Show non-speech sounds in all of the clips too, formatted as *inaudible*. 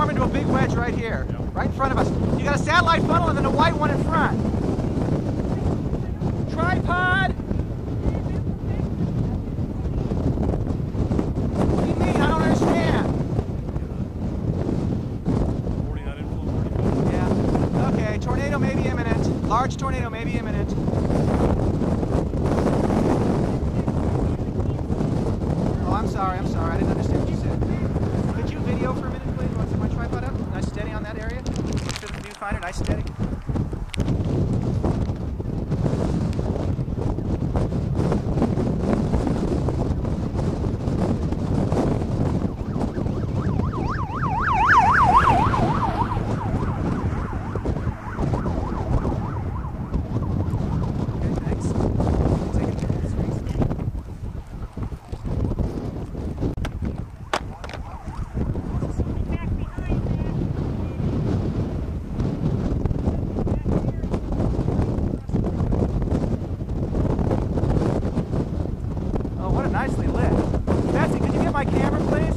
form into a big wedge right here, right in front of us. You got a satellite funnel and then a white one in front. Tripod. What do you mean? I don't understand. 49 inflow, 45. Yeah. Okay. Tornado may be imminent. Large tornado may be imminent. Oh, I'm sorry. I'm sorry. I didn't understand what you said. Could you video for a minute, please? Want to set my tripod up? Nice steady on that area. Make sure the viewfinder nice steady. Okay, thanks. Take it to- Oh, what a nicely lit. Betsy, could you get my camera, please?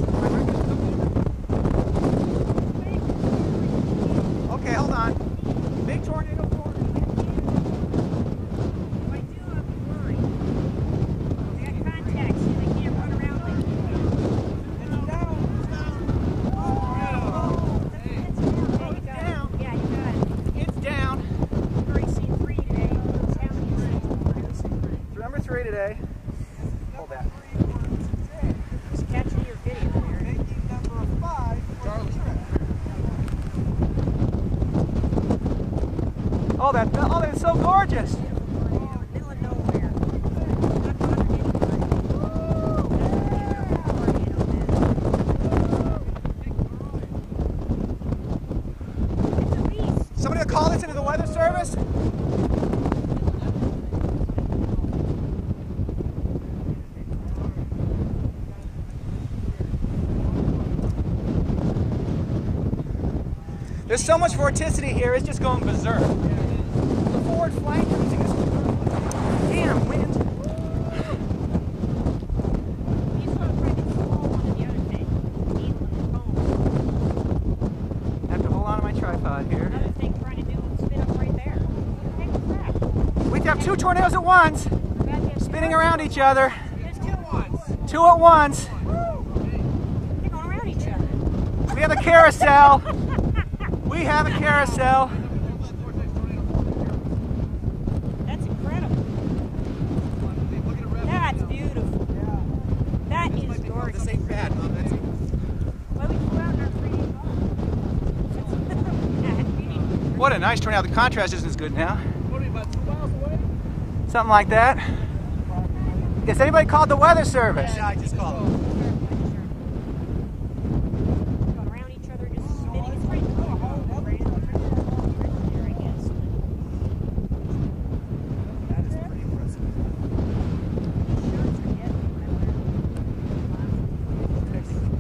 Okay, hold on. Big tornado forward. It's down. Yeah, you got it. It's down. Storm number three today. Oh, that, oh, that's so gorgeous. Somebody will call this into the weather service? There's so much vorticity here, it's just going berserk. The forward flank using this. Damn, wind. Have to hold on to my tripod here. We have two tornadoes at once, spinning around each other. Two at once. We have a carousel. *laughs* We have a carousel. That's incredible. That's beautiful. That is gorgeous. This ain't bad, Mom. That's Why would you out in our 3D? What a nice turnout. The contrast isn't as good now. Something like that. Has anybody called the weather service? Yeah, I just called. Going around each other, just spinning. It's pretty cool. Right in the there, I guess. That is pretty impressive. Shirts are getting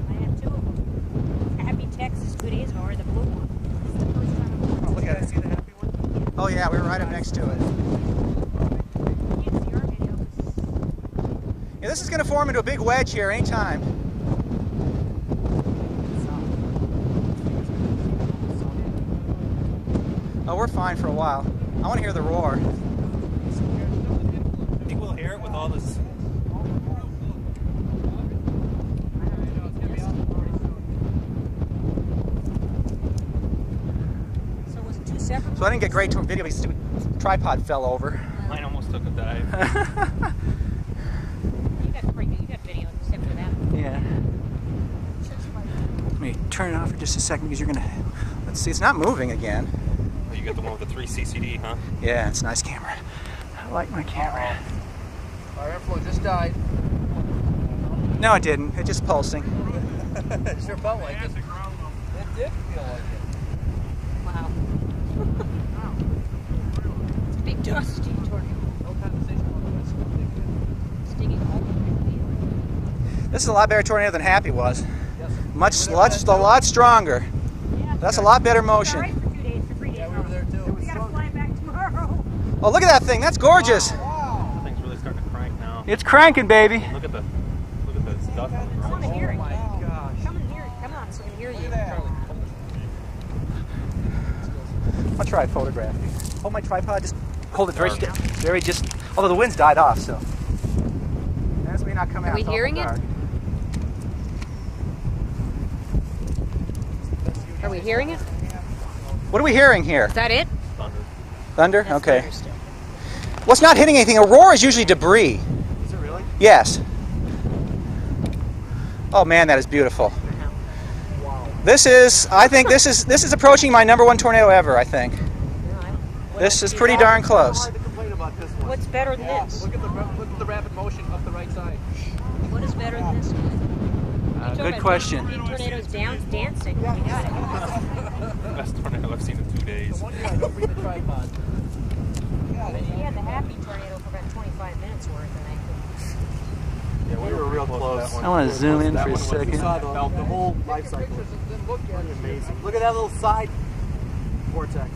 I have two of them. Happy Texas two days ago, or the blue one. It's the first time I've worn Oh, look at it. See the happy one? Oh yeah, we were right up next to it. Yeah, this is going to form into a big wedge here anytime. Oh, we're fine for a while. I want to hear the roar. I think we'll hear it with all this. So was it two separate? So I didn't get great video because the tripod fell over. Mine almost took a dive. *laughs* You got pretty good. You got video except for that. Yeah. Let me turn it off for just a second because you're going to. Let's see, it's not moving again. Oh, you got the one with the 3 CCD, huh? Yeah, it's a nice camera. I like my camera. Our airflow just died. No, it didn't. It's just pulsing. it *laughs* sure felt like it. It did feel like it. Wow. it's a big dusty tornado. No condensation on the west. Stinging hole. This is a lot better tornado than Happy was. Yes. Much, much, a lot stronger. Yeah, That's a lot better motion. days, for three days. Yeah, we were there too. We gotta fly back tomorrow. Oh, look at that thing. That's gorgeous. Wow. Thing's really starting to crank now. It's cranking, baby. Look at the look at the stuff I want to hear it. Oh my gosh. Come and hear it. Come on, so I can hear you. Look at that. try a photograph. Hold my tripod. Just hold it very, sti- very just. Although the wind's died off, so. As we not come Are we hearing it? Are we hearing it? What are we hearing here? Is that it? Thunder. Thunder? That's okay. thunder still. What's not hitting anything? A roar is usually debris. Is it really? Yes. Oh man, that is beautiful. Wow. This is, I think this is this is approaching my number one tornado ever. I think No, I don't- what this is pretty darn close. hard to complain about this one. What's better than Yeah, this? Look at the look at the rapid motion up the right side. What is better than this? Uh, good question. big Tornadoes down dancing. We got it. *laughs* Best tornado I've seen in two days. One year I don't bring the tripod. We had the happy tornado for about 25 minutes worth, and I Yeah, we were real close. I want to zoom in for a second. saw the, the whole life cycle. Amazing. Look at that little side vortex.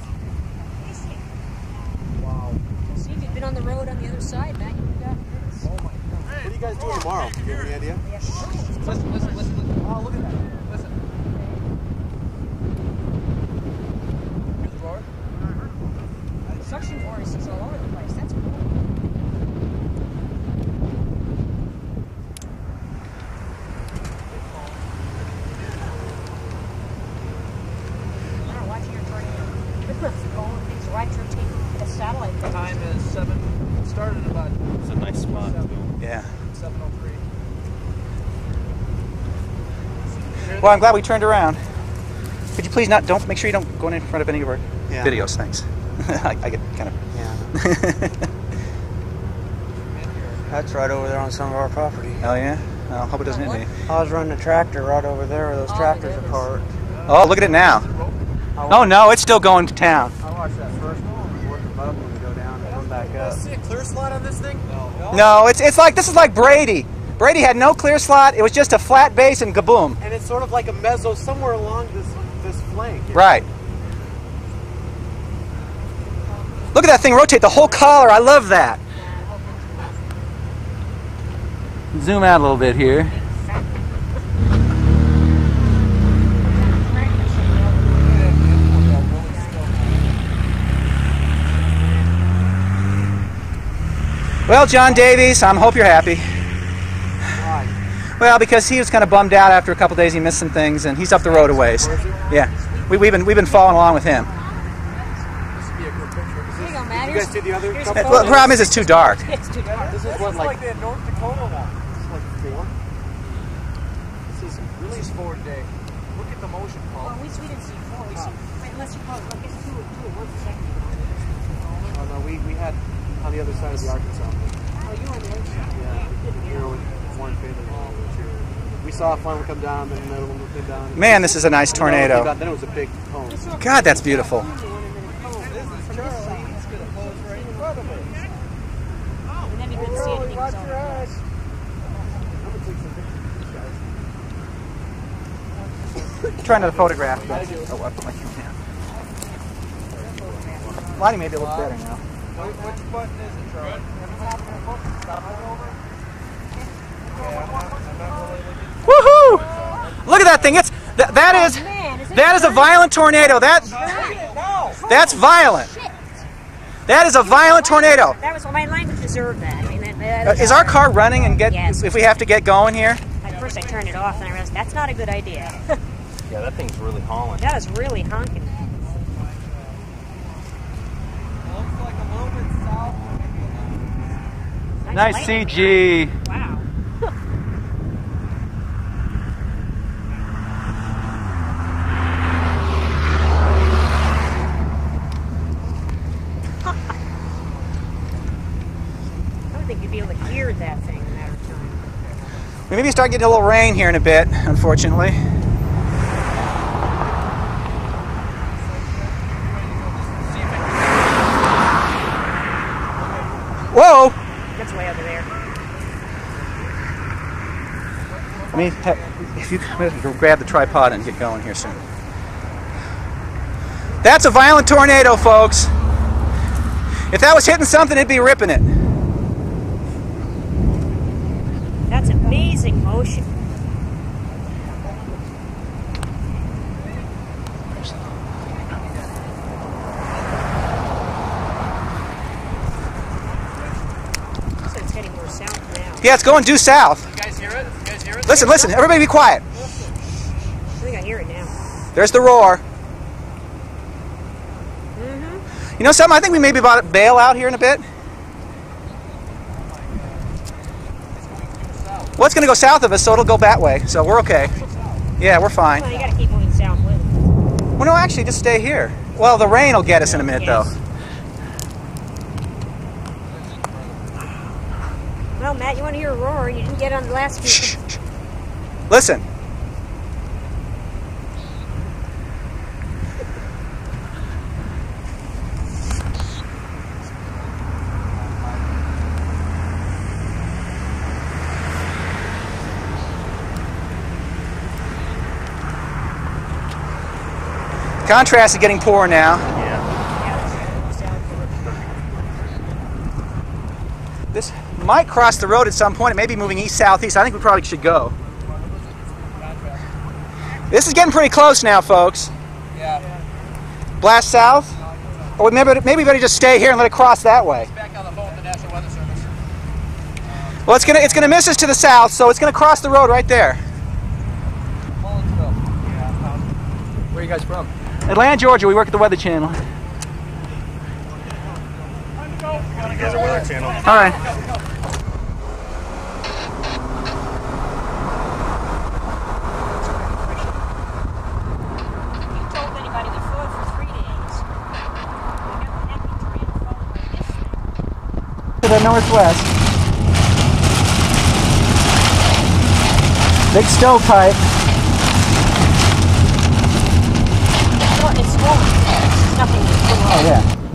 Wow. couldn't see if you'd been on the road on the other side, Matt. You would have gotten this. What are you guys doing tomorrow? Do you have any idea? Yeah. Listen, listen, listen, listen. Oh, look at that. Listen. Here's the roar. Suction forces all over the place. That's cool. I don't know, watching your tornado. Going things right through taking the satellite. pictures. Time is seven. It started about It's a nice spot too. Yeah. seven oh three. Well, I'm glad we turned around. Could you please not don't make sure you don't go in front of any of our Yeah. videos, thanks. *laughs* I, I get kind of. Yeah. That's right over there on some of our property. oh yeah. I hope it doesn't hit me. I was running a tractor right over there where those Oh, tractors are parked. Oh, look at it now. Oh no, it's still going to town. I watched that first one work above when we go down and come back up. See a clear slot on this thing? No. No, it's it's like this is like Brady. Brady had no clear slot. It was just a flat base and kaboom. And it's sort of like a meso somewhere along this this flank. here. Right. Look at that thing rotate the whole collar. I love that. Zoom out a little bit here. Well, John Davies, I hope you're happy. Why? Well, because he was kind of bummed out after a couple days. He missed some things, and he's up the road a ways. Yeah, we, we've been we've been following along with him. This would be a good picture. Is There you this- go, Matt. You guys see the other here's Well, the problem is it's too dark. *laughs* It's too dark. This is what like, the North Dakota one. This is like four. This is really four today. Look at the motion, Well, Paul. we, we didn't see four. We see, wait, unless you call it, I guess two, two, one second. Oh no, we, we had on the other side of the Arkansas. Oh, you were on the other side. Yeah. we couldn't We hear. were with Warren Faidley. We saw a one come down, then another one came down. Man, this is a nice And another one came tornado. Then it was a big cone. God, that's beautiful. This is Charlie. He's gonna close right in front of us. And then you couldn't see anything. watch so- your eyes. I'm gonna take some pictures of these guys. Trying to photograph. But, oh, I put my camera down. Lighting maybe a little better now. Which button is it, Charlie? Woohoo! Look at that thing. It's th- that is Man, is it that is a violent tornado. That that's violent. That is a violent tornado. That was, my language deserved that. I mean, Uh, that is our car running and get if we have to get going here? At first I turned it off and I realized that's not a good idea. *laughs* Yeah, that thing's really hauling. that is really honking. Looks like a little bit south. Nice lightning. CG. Wow. *laughs* I don't think you'd be able to hear that thing in a matter of time. We maybe start getting a little rain here in a bit, unfortunately. I mean, if you grab the tripod and get going here soon. That's a violent tornado, folks. If that was hitting something, it'd be ripping it. That's amazing motion. So it's heading more south now. Yeah, it's going due south. Listen, listen, everybody be quiet. I think I hear it now. There's the roar. Mm-hmm. You know something? I think we maybe about to bail out here in a bit. Well, it's going to go south of us, so it'll go that way. So we're okay. Yeah, we're fine. Well, you gotta keep moving south with. Well, no, actually, just stay here. Well, the rain will get us in a minute, Yes. though. Well, Matt, you want to hear a roar? You didn't get on the last few. Listen. Contrast is getting poor now. This might cross the road at some point. It may be moving east southeast. I think we probably should go. This is getting pretty close now, folks. Yeah. Blast south. Or maybe maybe we better just stay here and let it cross that way. Back on the phone with the National Weather Service. Well, it's gonna it's gonna miss us to the south, so it's gonna cross the road right there. Where are you guys from? Atlanta, Georgia. We work at the Weather Channel. You guys are Weather Channel. All right. northwest. Big stovepipe. Well, it's warm. Nothing. Oh, yeah.